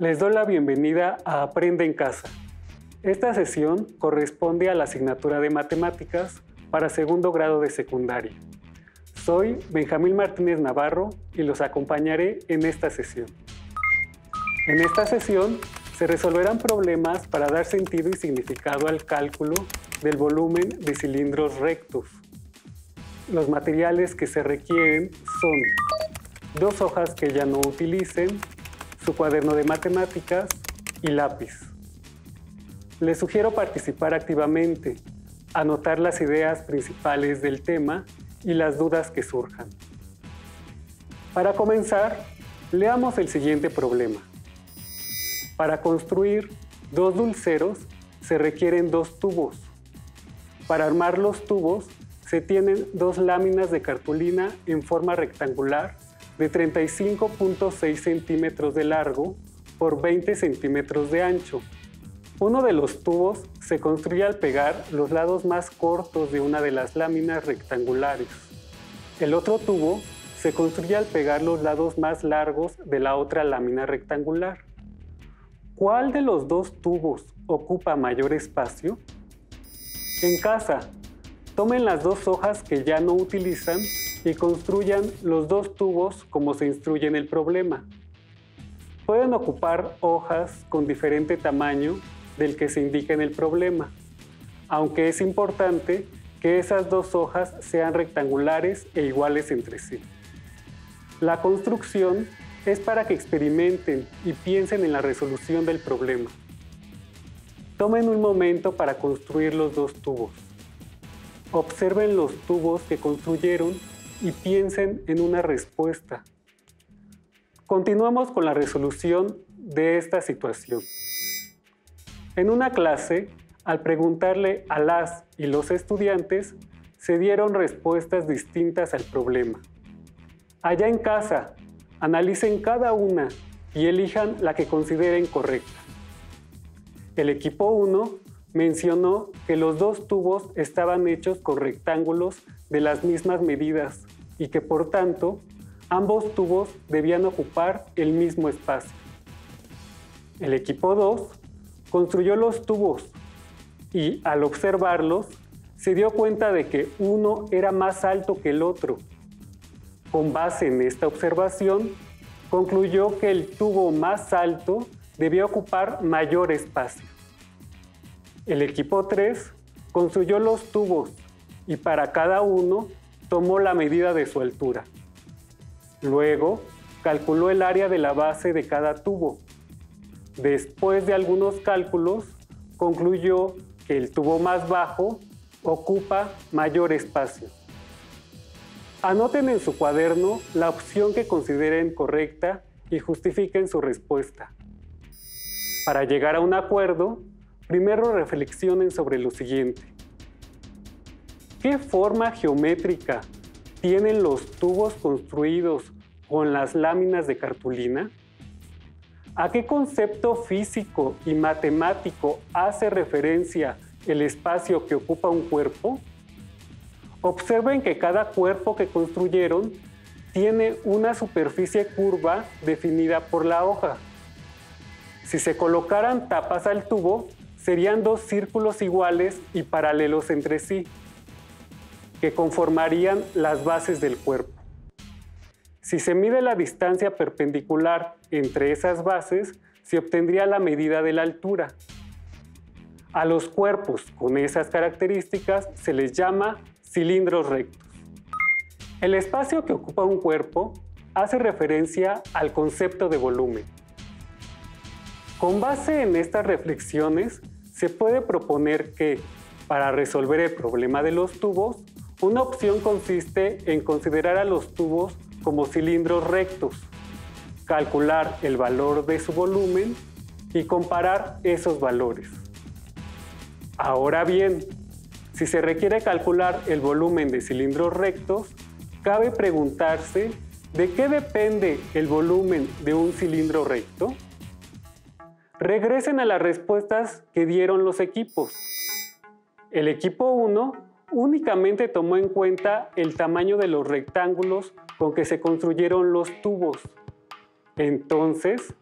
Les doy la bienvenida a Aprende en Casa. Esta sesión corresponde a la asignatura de Matemáticas para segundo grado de secundaria. Soy Benjamín Martínez Navarro y los acompañaré en esta sesión. En esta sesión se resolverán problemas para dar sentido y significado al cálculo del volumen de cilindros rectos. Los materiales que se requieren son dos hojas que ya no utilicen, cuaderno de matemáticas y lápiz. Les sugiero participar activamente, anotar las ideas principales del tema y las dudas que surjan. Para comenzar, leamos el siguiente problema. Para construir dos dulceros se requieren dos tubos. Para armar los tubos se tienen dos láminas de cartulina en forma rectangular de 35.6 centímetros de largo por 20 centímetros de ancho uno de los tubos se construye al pegar los lados más cortos de una de las láminas rectangulares. El otro tubo se construye al pegar los lados más largos de la otra lámina rectangular. ¿Cuál de los dos tubos ocupa mayor espacio? En casa, tomen las dos hojas que ya no utilizan y construyan los dos tubos como se instruye en el problema. Pueden ocupar hojas con diferente tamaño del que se indica en el problema, aunque es importante que esas dos hojas sean rectangulares e iguales entre sí. La construcción es para que experimenten y piensen en la resolución del problema. Tomen un momento para construir los dos tubos. Observen los tubos que construyeron y piensen en una respuesta. Continuamos con la resolución de esta situación. En una clase, al preguntarle a las y los estudiantes, se dieron respuestas distintas al problema. Allá en casa, analicen cada una y elijan la que consideren correcta. El equipo 1 mencionó que los dos tubos estaban hechos con rectángulos de las mismas medidas y que por tanto ambos tubos debían ocupar el mismo espacio. El equipo 2 construyó los tubos y al observarlos se dio cuenta de que uno era más alto que el otro. Con base en esta observación, concluyó que el tubo más alto debía ocupar mayor espacio. El equipo 3 construyó los tubos y para cada uno tomó la medida de su altura. Luego, calculó el área de la base de cada tubo Después de algunos cálculos, concluyó que el tubo más bajo ocupa mayor espacio. Anoten en su cuaderno la opción que consideren correcta y justifiquen su respuesta. Para llegar a un acuerdo, primero reflexionen sobre lo siguiente. ¿Qué forma geométrica tienen los tubos construidos con las láminas de cartulina? ¿A qué concepto físico y matemático hace referencia el espacio que ocupa un cuerpo? Observen que cada cuerpo que construyeron tiene una superficie curva definida por la hoja. Si se colocaran tapas al tubo, serían dos círculos iguales y paralelos entre sí, que conformarían las bases del cuerpo. Si se mide la distancia perpendicular entre esas bases, se obtendría la medida de la altura. A los cuerpos con esas características se les llama cilindros rectos. El espacio que ocupa un cuerpo hace referencia al concepto de volumen. Con base en estas reflexiones, se puede proponer que, para resolver el problema de los tubos, una opción consiste en considerar a los tubos como cilindros rectos, calcular el valor de su volumen y comparar esos valores. Ahora bien, si se requiere calcular el volumen de cilindros rectos, cabe preguntarse de qué depende el volumen de un cilindro recto. Regresen a las respuestas que dieron los equipos. El equipo 1 únicamente tomó en cuenta el tamaño de los rectángulos con que se construyeron los tubos. Entonces,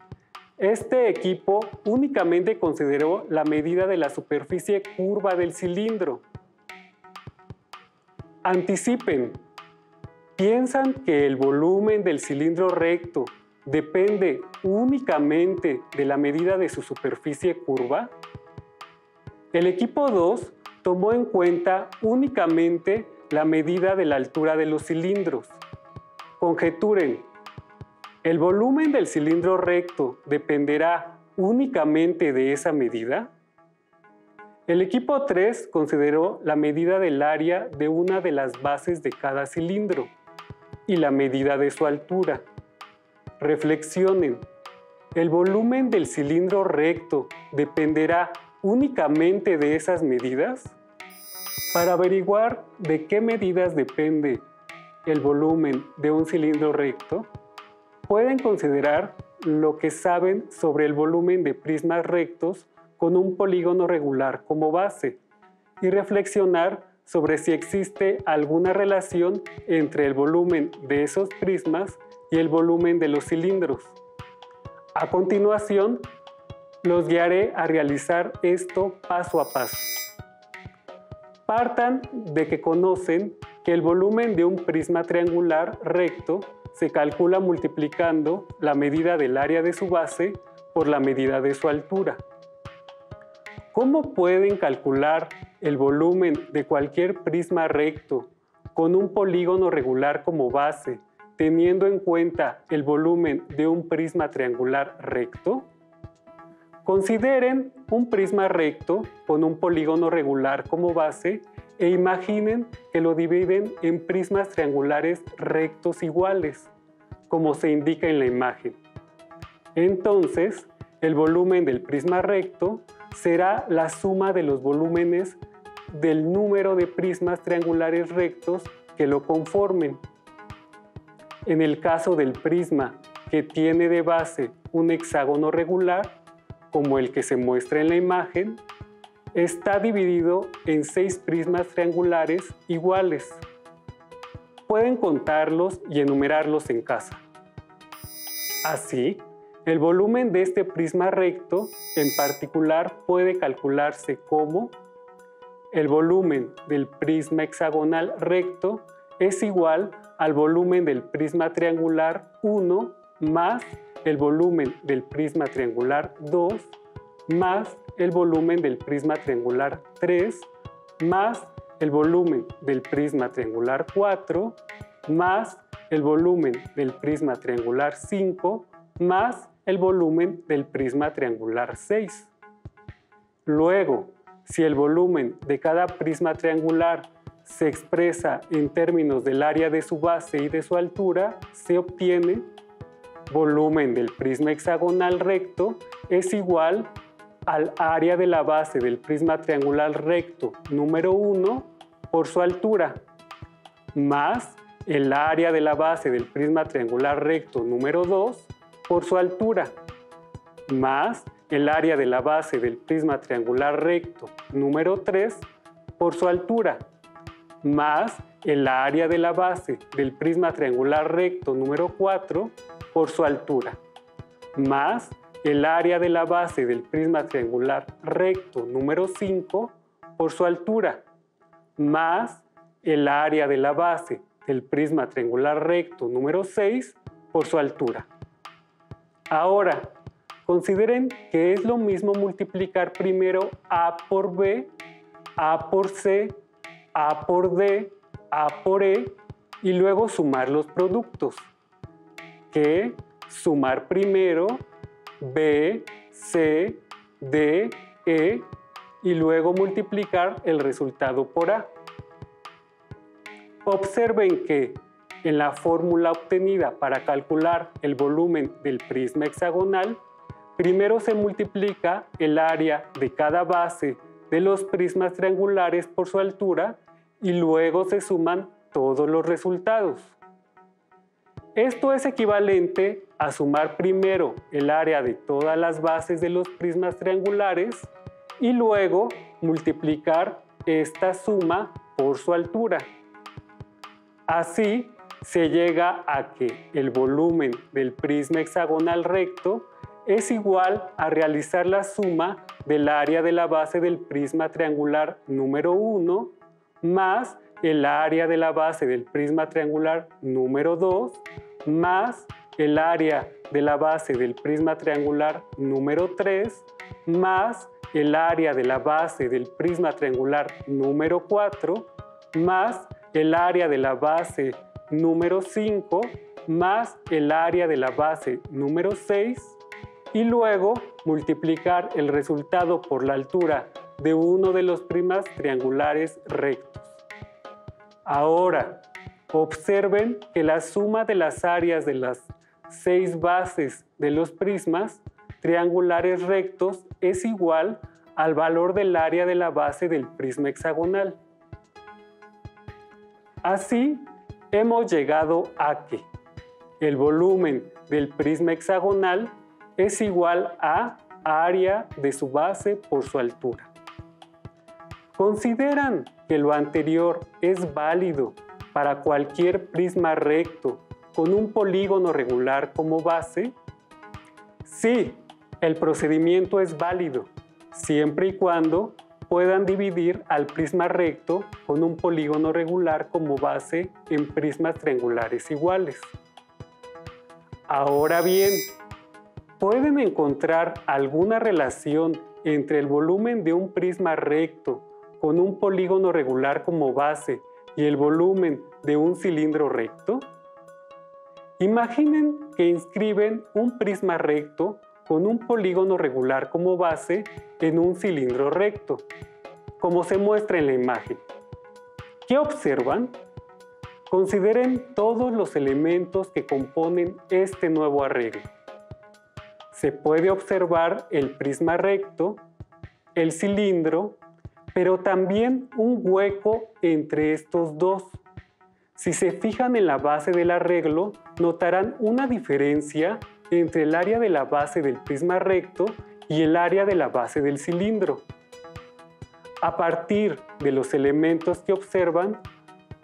Este equipo únicamente consideró la medida de la superficie curva del cilindro. Anticipen. ¿Piensan que el volumen del cilindro recto depende únicamente de la medida de su superficie curva? El equipo 2 tomó en cuenta únicamente la medida de la altura de los cilindros. Conjeturen, ¿El volumen del cilindro recto dependerá únicamente de esa medida? El equipo 3 consideró la medida del área de una de las bases de cada cilindro y la medida de su altura. Reflexionen, ¿el volumen del cilindro recto dependerá únicamente de esas medidas? Para averiguar de qué medidas depende el volumen de un cilindro recto, pueden considerar lo que saben sobre el volumen de prismas rectos con un polígono regular como base y reflexionar sobre si existe alguna relación entre el volumen de esos prismas y el volumen de los cilindros. A continuación, los guiaré a realizar esto paso a paso. Partan de que conocen que el volumen de un prisma triangular recto se calcula multiplicando la medida del área de su base por la medida de su altura. ¿Cómo pueden calcular el volumen de cualquier prisma recto con un polígono regular como base, teniendo en cuenta el volumen de un prisma triangular recto? Consideren un prisma recto con un polígono regular como base e imaginen que lo dividen en prismas triangulares rectos iguales, como se indica en la imagen. Entonces, el volumen del prisma recto será la suma de los volúmenes del número de prismas triangulares rectos que lo conformen. En el caso del prisma que tiene de base un hexágono regular, como el que se muestra en la imagen, está dividido en seis prismas triangulares iguales. Pueden contarlos y enumerarlos en casa. Así, el volumen de este prisma recto en particular puede calcularse como el volumen del prisma hexagonal recto es igual al volumen del prisma triangular 1 más el volumen del prisma triangular 2 más el volumen del prisma triangular 3 más el volumen del prisma triangular 4 más el volumen del prisma triangular 5 más el volumen del prisma triangular 6. Luego, si el volumen de cada prisma triangular se expresa en términos del área de su base y de su altura, se obtiene volumen del prisma hexagonal recto es igual al área de la base del prisma triangular recto número 1 por su altura, más el área de la base del prisma triangular recto número 2 por su altura, más el área de la base del prisma triangular recto número 3 por su altura, más el área de la base del prisma triangular recto número 4 por su altura, más el área de la base del prisma triangular recto número 5 por su altura, más el área de la base del prisma triangular recto número 6 por su altura. Ahora, consideren que es lo mismo multiplicar primero A por B, A por C, A por D, A por E y luego sumar los productos, que sumar primero B, C, D, E y luego multiplicar el resultado por A. Observen que en la fórmula obtenida para calcular el volumen del prisma hexagonal, primero se multiplica el área de cada base de los prismas triangulares por su altura y luego se suman todos los resultados. Esto es equivalente a sumar primero el área de todas las bases de los prismas triangulares y luego multiplicar esta suma por su altura. Así se llega a que el volumen del prisma hexagonal recto es igual a realizar la suma del área de la base del prisma triangular número 1 más el área de la base del prisma triangular número 2 más el área de la base del prisma triangular número 3 más el área de la base del prisma triangular número 4 más el área de la base número 5 más el área de la base número 6 y luego multiplicar el resultado por la altura de uno de los prismas triangulares rectos. Ahora, observen que la suma de las áreas de las seis bases de los prismas triangulares rectos es igual al valor del área de la base del prisma hexagonal. Así, hemos llegado a que el volumen del prisma hexagonal es igual a área de su base por su altura. ¿Consideran que lo anterior es válido para cualquier prisma recto con un polígono regular como base? Sí, el procedimiento es válido, siempre y cuando puedan dividir al prisma recto con un polígono regular como base en prismas triangulares iguales. Ahora bien, ¿pueden encontrar alguna relación entre el volumen de un prisma recto con un polígono regular como base y el volumen de un cilindro recto? Imaginen que inscriben un prisma recto con un polígono regular como base en un cilindro recto, como se muestra en la imagen. ¿Qué observan? Consideren todos los elementos que componen este nuevo arreglo. Se puede observar el prisma recto, el cilindro, pero también un hueco entre estos dos. Si se fijan en la base del arreglo, notarán una diferencia entre el área de la base del prisma recto y el área de la base del cilindro. A partir de los elementos que observan,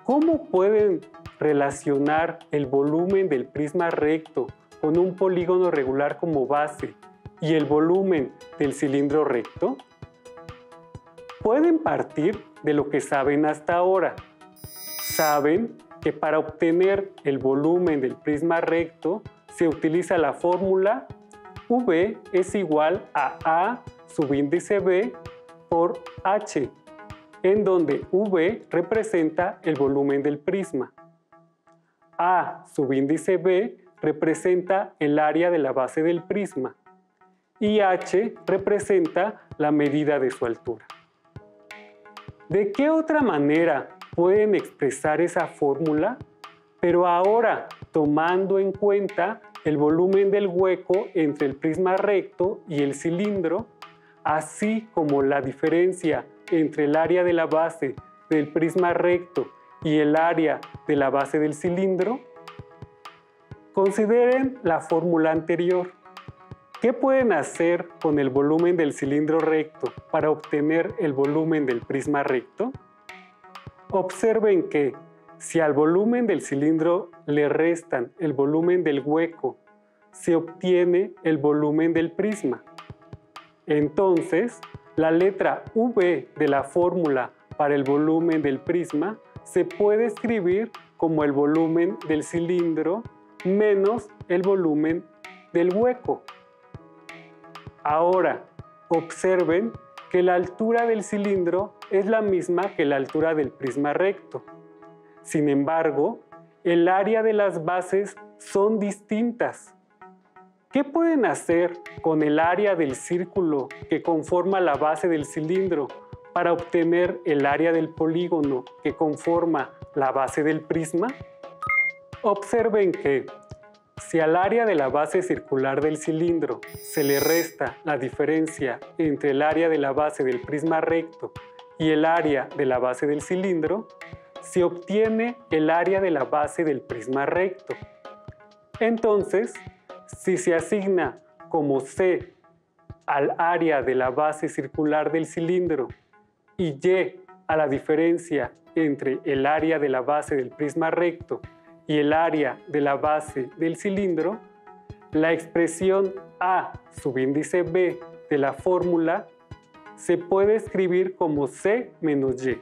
¿cómo pueden relacionar el volumen del prisma recto con un polígono regular como base y el volumen del cilindro recto? Pueden partir de lo que saben hasta ahora. Saben que para obtener el volumen del prisma recto se utiliza la fórmula V es igual a A subíndice B por H, en donde V representa el volumen del prisma. A subíndice B representa el área de la base del prisma y H representa la medida de su altura. ¿De qué otra manera pueden expresar esa fórmula? Pero ahora tomando en cuenta el volumen del hueco entre el prisma recto y el cilindro, así como la diferencia entre el área de la base del prisma recto y el área de la base del cilindro? Consideren la fórmula anterior. ¿Qué pueden hacer con el volumen del cilindro recto para obtener el volumen del prisma recto? Observen que si al volumen del cilindro le restan el volumen del hueco, se obtiene el volumen del prisma. Entonces, la letra V de la fórmula para el volumen del prisma se puede escribir como el volumen del cilindro menos el volumen del hueco. Ahora, observen que la altura del cilindro es la misma que la altura del prisma recto. Sin embargo, el área de las bases son distintas. ¿Qué pueden hacer con el área del círculo que conforma la base del cilindro para obtener el área del polígono que conforma la base del prisma? Observen que si al área de la base circular del cilindro se le resta la diferencia entre el área de la base del prisma recto y el área de la base del cilindro, se obtiene el área de la base del prisma recto. Entonces, si se asigna como C al área de la base circular del cilindro y Y a la diferencia entre el área de la base del prisma recto y el área de la base del cilindro, la expresión A subíndice B de la fórmula se puede escribir como C menos Y.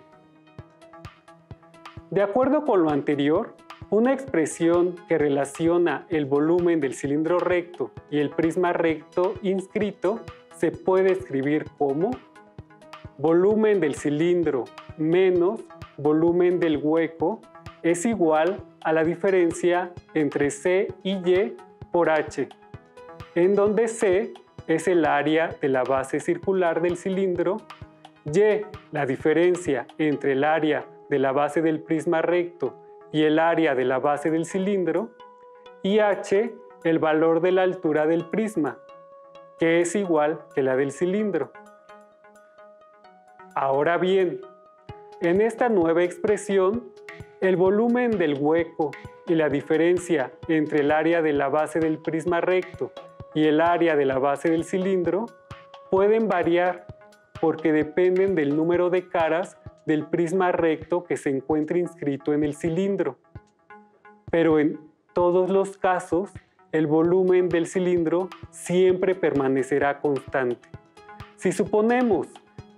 De acuerdo con lo anterior, una expresión que relaciona el volumen del cilindro recto y el prisma recto inscrito se puede escribir como volumen del cilindro menos volumen del hueco es igual a la diferencia entre C y Y por H, en donde C es el área de la base circular del cilindro, Y la diferencia entre el área de la base del prisma recto y el área de la base del cilindro, y H el valor de la altura del prisma, que es igual que la del cilindro. Ahora bien, en esta nueva expresión, el volumen del hueco y la diferencia entre el área de la base del prisma recto y el área de la base del cilindro pueden variar porque dependen del número de caras del prisma recto que se encuentra inscrito en el cilindro. Pero en todos los casos, el volumen del cilindro siempre permanecerá constante. Si suponemos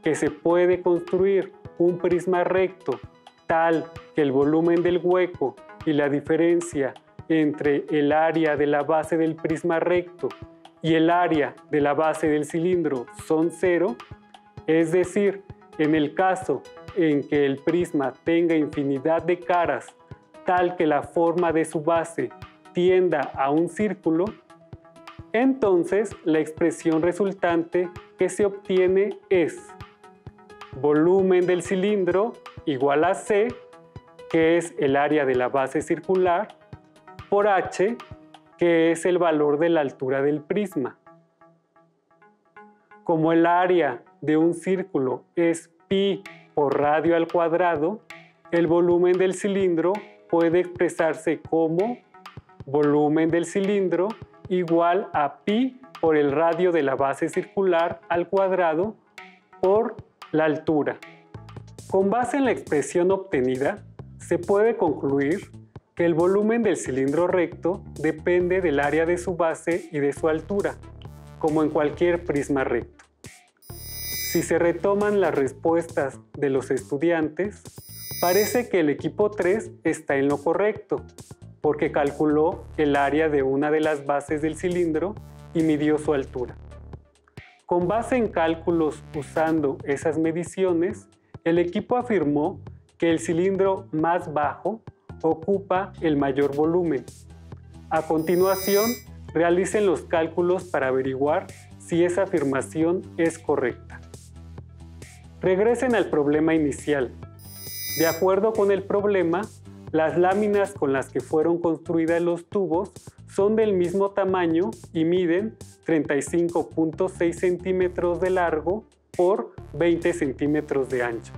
que se puede construir un prisma recto tal que el volumen del hueco y la diferencia entre el área de la base del prisma recto y el área de la base del cilindro son cero, es decir, en el caso en que el prisma tenga infinidad de caras tal que la forma de su base tienda a un círculo, entonces la expresión resultante que se obtiene es volumen del cilindro igual a C, que es el área de la base circular, por H, que es el valor de la altura del prisma. Como el área de un círculo es pi por radio al cuadrado, el volumen del cilindro puede expresarse como volumen del cilindro igual a pi por el radio de la base circular al cuadrado por la altura. Con base en la expresión obtenida, se puede concluir que el volumen del cilindro recto depende del área de su base y de su altura, como en cualquier prisma recto. Si se retoman las respuestas de los estudiantes, parece que el equipo 3 está en lo correcto, porque calculó el área de una de las bases del cilindro y midió su altura. Con base en cálculos usando esas mediciones, el equipo afirmó que el cilindro más bajo ocupa el mayor volumen. A continuación, realicen los cálculos para averiguar si esa afirmación es correcta. Regresen al problema inicial. De acuerdo con el problema, las láminas con las que fueron construidas los tubos son del mismo tamaño y miden 35.6 centímetros de largo por 20 centímetros de ancho.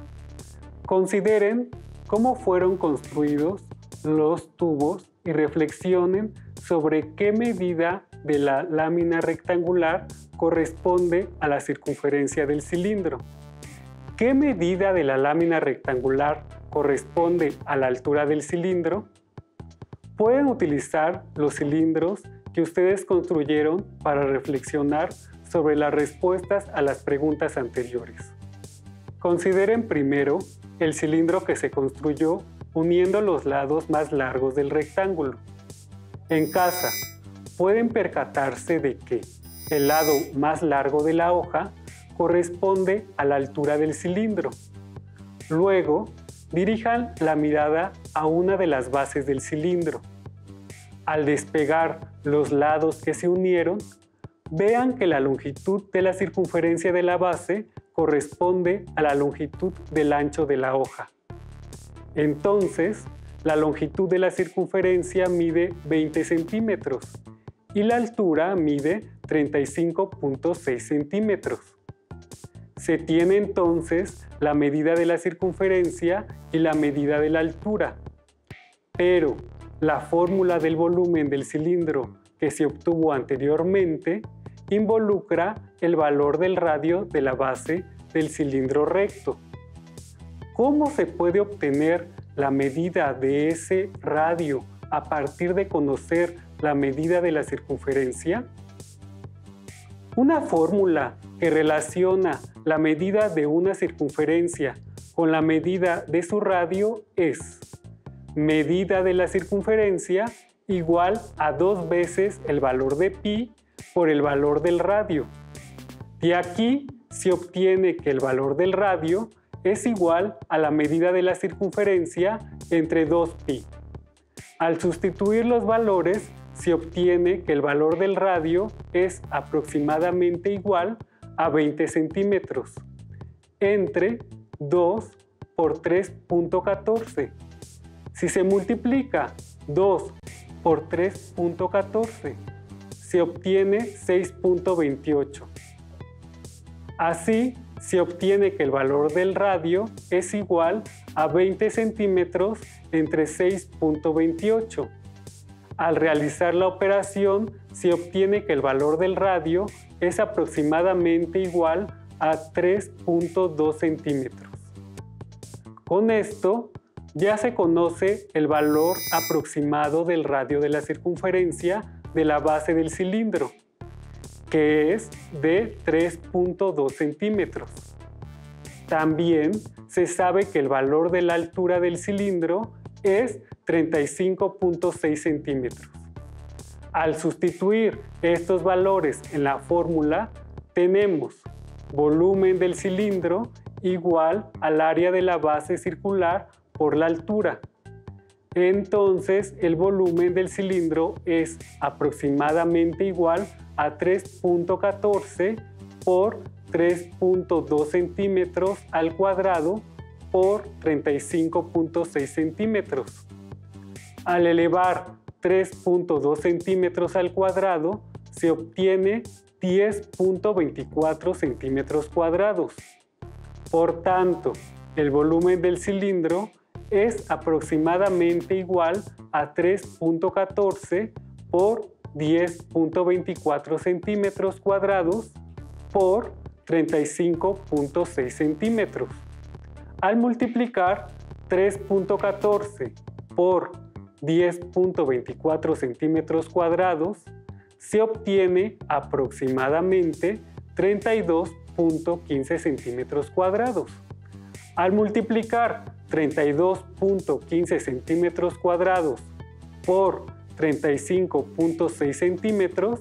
Consideren cómo fueron construidos los tubos y reflexionen sobre qué medida de la lámina rectangular corresponde a la circunferencia del cilindro. ¿Qué medida de la lámina rectangular corresponde a la altura del cilindro? Pueden utilizar los cilindros que ustedes construyeron para reflexionar sobre las respuestas a las preguntas anteriores. Consideren primero el cilindro que se construyó uniendo los lados más largos del rectángulo. En casa, pueden percatarse de que el lado más largo de la hoja corresponde a la altura del cilindro. Luego, dirijan la mirada a una de las bases del cilindro. Al despegar los lados que se unieron, vean que la longitud de la circunferencia de la base corresponde a la longitud del ancho de la hoja. Entonces, la longitud de la circunferencia mide 20 centímetros y la altura mide 35.6 centímetros. Se tiene entonces la medida de la circunferencia y la medida de la altura. Pero la fórmula del volumen del cilindro que se obtuvo anteriormente involucra el valor del radio de la base del cilindro recto. ¿Cómo se puede obtener la medida de ese radio a partir de conocer la medida de la circunferencia? Una fórmula que relaciona la medida de una circunferencia con la medida de su radio es medida de la circunferencia igual a dos veces el valor de pi por el valor del radio. De aquí se obtiene que el valor del radio es igual a la medida de la circunferencia entre 2pi. Al sustituir los valores, se obtiene que el valor del radio es aproximadamente igual a 20 centímetros, entre 2 por 3.14. Si se multiplica 2 por 3.14, se obtiene 6.28. Así, se obtiene que el valor del radio es igual a 20 centímetros entre 6.28. Al realizar la operación, se obtiene que el valor del radio es aproximadamente igual a 3.2 centímetros. Con esto, ya se conoce el valor aproximado del radio de la circunferencia de la base del cilindro que es de 3.2 centímetros. También se sabe que el valor de la altura del cilindro es 35.6 centímetros. Al sustituir estos valores en la fórmula, tenemos volumen del cilindro igual al área de la base circular por la altura. Entonces el volumen del cilindro es aproximadamente igual a 3.14 por 3.2 centímetros al cuadrado por 35.6 centímetros. Al elevar 3.2 centímetros al cuadrado, se obtiene 10.24 centímetros cuadrados. Por tanto, el volumen del cilindro es aproximadamente igual a 3.14 por 10.24 centímetros cuadrados por 35.6 centímetros. Al multiplicar 3.14 por 10.24 centímetros cuadrados, se obtiene aproximadamente 32.15 centímetros cuadrados. Al multiplicar 32.15 centímetros cuadrados por 35.6 centímetros,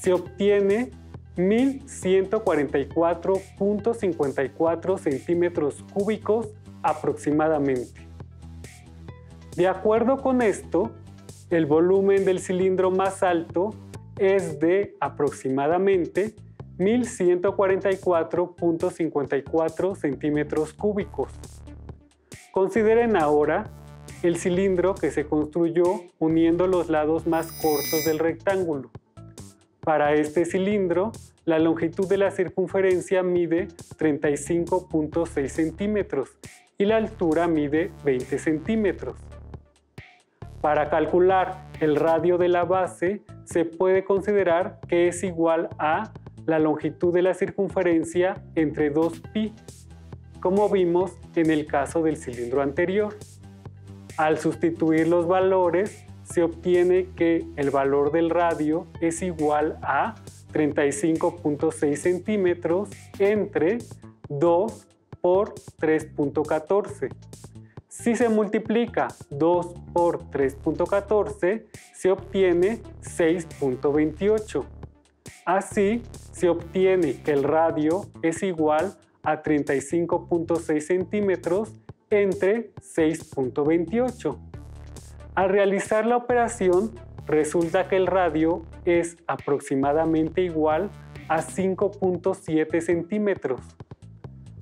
se obtiene 1144.54 centímetros cúbicos aproximadamente. De acuerdo con esto, el volumen del cilindro más alto es de aproximadamente 1144.54 centímetros cúbicos. Consideren ahora el cilindro que se construyó uniendo los lados más cortos del rectángulo. Para este cilindro, la longitud de la circunferencia mide 35.6 centímetros y la altura mide 20 centímetros. Para calcular el radio de la base, se puede considerar que es igual a la longitud de la circunferencia entre 2pi, como vimos en el caso del cilindro anterior. Al sustituir los valores, se obtiene que el valor del radio es igual a 35.6 centímetros entre 2 por 3.14. Si se multiplica 2 por 3.14, se obtiene 6.28. Así, se obtiene que el radio es igual a 35.6 centímetros entre 6.28. Al realizar la operación, resulta que el radio es aproximadamente igual a 5.7 centímetros.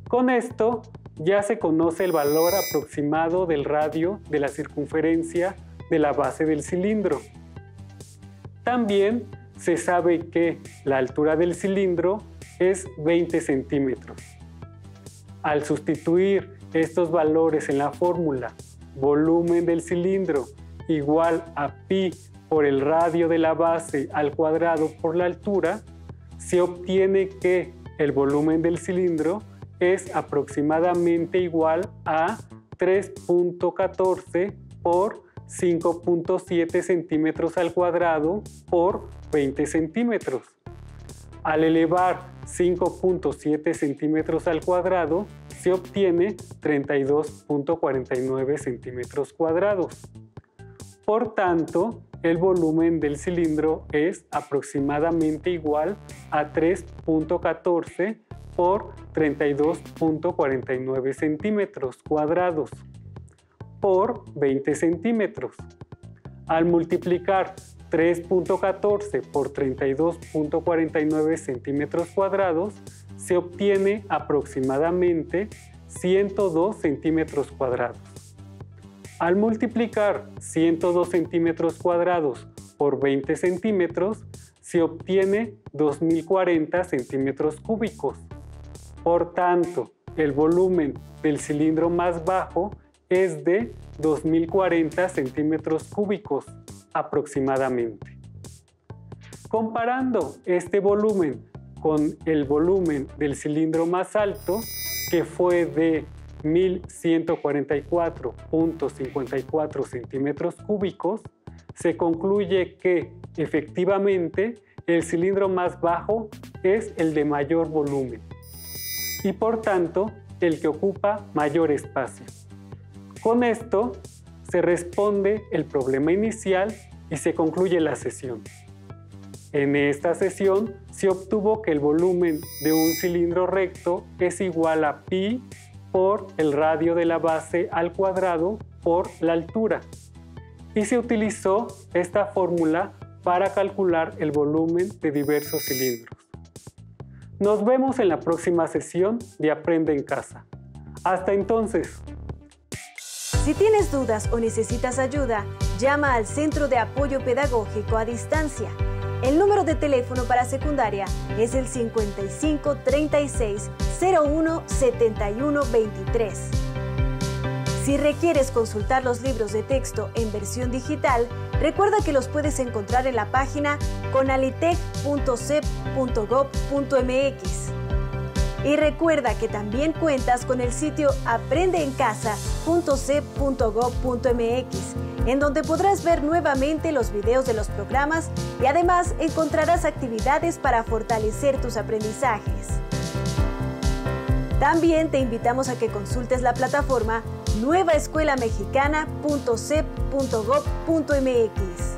Con esto ya se conoce el valor aproximado del radio de la circunferencia de la base del cilindro. También se sabe que la altura del cilindro es 20 centímetros. Al sustituir estos valores en la fórmula volumen del cilindro igual a pi por el radio de la base al cuadrado por la altura, se obtiene que el volumen del cilindro es aproximadamente igual a 3.14 por 5.7 centímetros al cuadrado por 20 centímetros. Al elevar 5.7 centímetros al cuadrado, se obtiene 32.49 centímetros cuadrados. Por tanto, el volumen del cilindro es aproximadamente igual a 3.14 por 32.49 centímetros cuadrados por 20 centímetros. Al multiplicar 3.14 por 32.49 centímetros cuadrados, se obtiene aproximadamente 102 centímetros cuadrados. Al multiplicar 102 centímetros cuadrados por 20 centímetros, se obtiene 2040 centímetros cúbicos. Por tanto, el volumen del cilindro más bajo es de 2040 centímetros cúbicos aproximadamente. Comparando este volumen con el volumen del cilindro más alto, que fue de 1144.54 centímetros cúbicos, se concluye que efectivamente el cilindro más bajo es el de mayor volumen y por tanto el que ocupa mayor espacio. Con esto se responde el problema inicial y se concluye la sesión. En esta sesión se obtuvo que el volumen de un cilindro recto es igual a pi por el radio de la base al cuadrado por la altura. Y se utilizó esta fórmula para calcular el volumen de diversos cilindros. Nos vemos en la próxima sesión de Aprende en Casa. Hasta entonces. Si tienes dudas o necesitas ayuda, llama al Centro de Apoyo Pedagógico a Distancia. El número de teléfono para secundaria es el 55 36 01 71 23. Si requieres consultar los libros de texto en versión digital, recuerda que los puedes encontrar en la página conalitec.cep.gov.mx. Y recuerda que también cuentas con el sitio aprendeencasa.c.gov.mx, en donde podrás ver nuevamente los videos de los programas y además encontrarás actividades para fortalecer tus aprendizajes. También te invitamos a que consultes la plataforma nuevaescuelamexicana.cep.gov.mx.